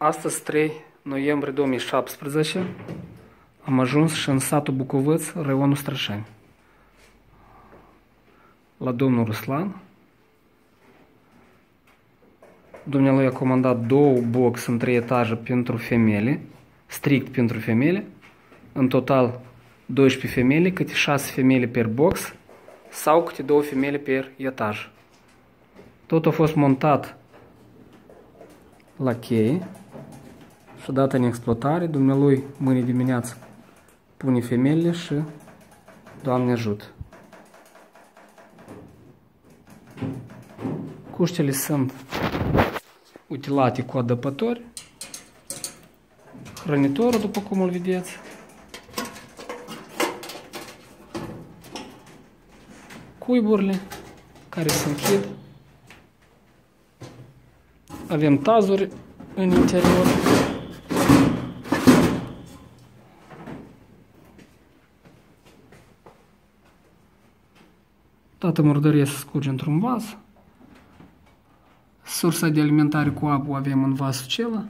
Astăzi, 3 noiembrie 2017, am ajuns și în satul Bucovăț, reionul Strășani. La domnul Ruslan. Dumnealui a comandat două box în trei etaje pentru femele, strict pentru femele, în total 12 femele, câte 6 femele per box sau câte două femele per etaj. Tot a fost montat la cheie și dată în exploatare. Dumnealui mâine dimineață pune femelele și Doamne ajută. Cuștele sunt utilate cu adăpători. Hrănitorul, după cum îl vedeți. Cuiburile care se închid. Avem tazuri în interior. Toată murdăria se scurge într-un vas. Sursa de alimentare cu apă o avem în vasul acela.